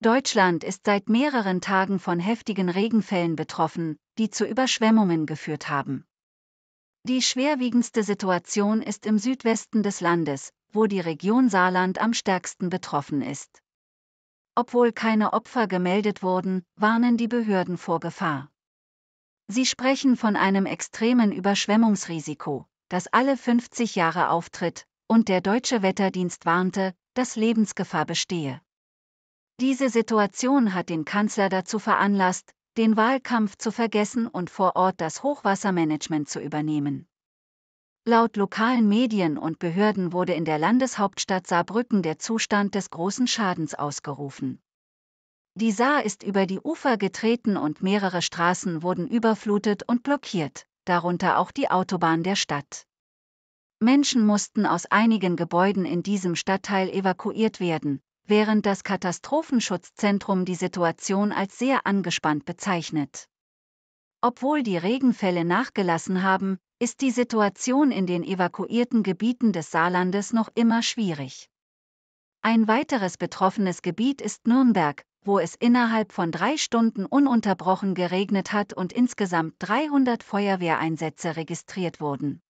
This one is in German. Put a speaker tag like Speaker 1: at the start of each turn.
Speaker 1: Deutschland ist seit mehreren Tagen von heftigen Regenfällen betroffen, die zu Überschwemmungen geführt haben. Die schwerwiegendste Situation ist im Südwesten des Landes, wo die Region Saarland am stärksten betroffen ist. Obwohl keine Opfer gemeldet wurden, warnen die Behörden vor Gefahr. Sie sprechen von einem extremen Überschwemmungsrisiko, das alle 50 Jahre auftritt, und der deutsche Wetterdienst warnte, dass Lebensgefahr bestehe. Diese Situation hat den Kanzler dazu veranlasst, den Wahlkampf zu vergessen und vor Ort das Hochwassermanagement zu übernehmen. Laut lokalen Medien und Behörden wurde in der Landeshauptstadt Saarbrücken der Zustand des großen Schadens ausgerufen. Die Saar ist über die Ufer getreten und mehrere Straßen wurden überflutet und blockiert, darunter auch die Autobahn der Stadt. Menschen mussten aus einigen Gebäuden in diesem Stadtteil evakuiert werden, während das Katastrophenschutzzentrum die Situation als sehr angespannt bezeichnet. Obwohl die Regenfälle nachgelassen haben, ist die Situation in den evakuierten Gebieten des Saarlandes noch immer schwierig. Ein weiteres betroffenes Gebiet ist Nürnberg, wo es innerhalb von drei Stunden ununterbrochen geregnet hat und insgesamt 300 Feuerwehreinsätze registriert wurden.